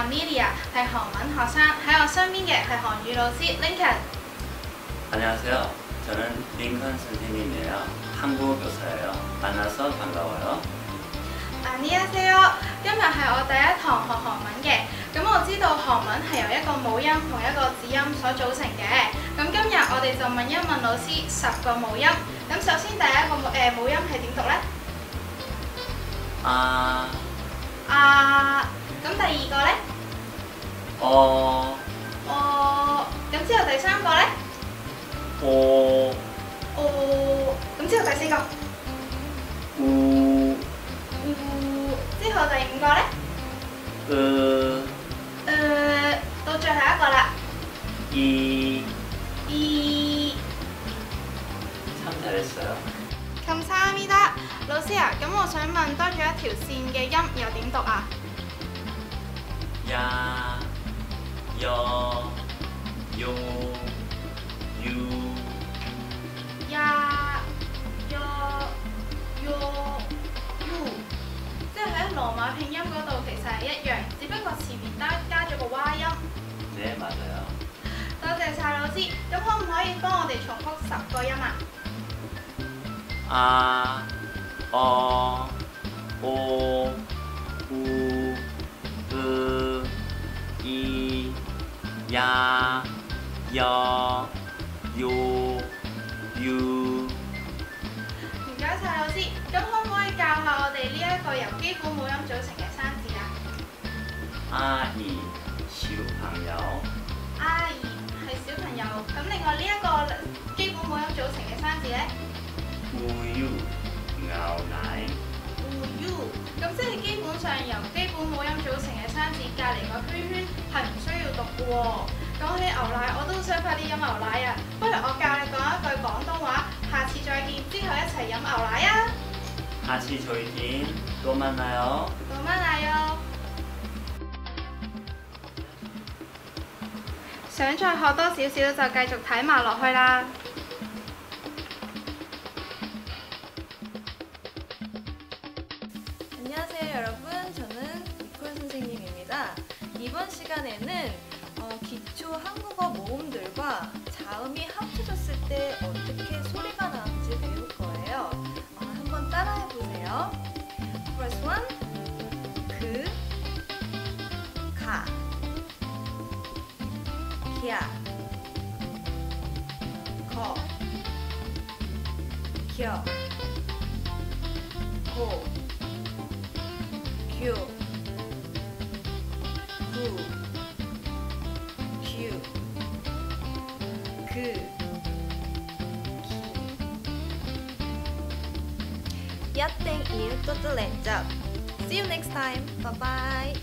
Amelia，系韩文学生。喺我身边嘅系韩语老师 Lincoln。 안녕하세요. 저는 링컨 선생님이에요. 한국어 교사예요. 만나서 반가워요. 안녕하세요，今日系我第一堂学韩文嘅。咁我知道韩文系由一个母音同一个子音所组成嘅。咁今日我哋就问一问老师十个母音。咁首先第一个母诶母音系点读呢？ 아, 啊，咁第二个呢？ 哦。哦，咁之後第三個咧？哦。哦，咁之後第四個？呜、哦。哦，之後第五個咧？呃。呃，到最後一個啦。一。一。參加的時咁差咪得，老師啊，咁我想問多咗一條線嘅音又點讀啊？呀、哟哟呀哟哟哟，即系喺罗马拼音嗰度其实系一样，只不过前面加加咗个 Y 音。咩物啊？多谢晒老师，咁可唔可以帮我哋重复十个音啊？啊哦。o u e i y 呀哟哟。唔该晒老师，咁可唔可以教下我哋呢一个由基本母音组成嘅生字啊？阿姨，小朋友。阿姨系小朋友，咁另外呢一个基本母音组成嘅生字咧？乌哟，牛奶。乌哟，咁即系基本上由基本母音组成嘅生字，隔篱个圈圈系唔需要读嘅喎、讲起牛奶，我都好想快啲饮牛奶啊！不如我教你讲一句广东话，下次再见，之后一齐饮牛奶啊！ 같이 조이긴 또 만나요. 慢慢嚟哦。想再学多少少就继续睇埋落去啦。 안녕하세요 여러분 저는 니콜 선생님입니다 이번 시간에는 어, 기초 한국어 모음들과 자음이 합쳐졌을 때 어떻게 소리가 나는지 배울 거예요. 어, 한번 따라해 보세요. First one 그, 가, 기야, 거, 겨, 고 큐, good. Yeah, thank See you next time. Bye bye.